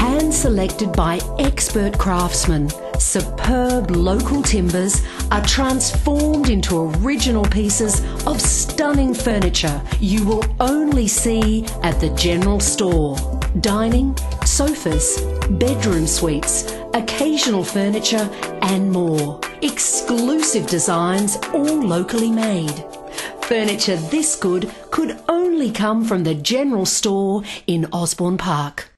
Hand selected by expert craftsmen, superb local timbers are transformed into original pieces of stunning furniture you will only see at the general store. Dining, sofas, bedroom suites, occasional furniture and more. Exclusive designs all locally made. Furniture this good could only come from the general store in Osborne Park.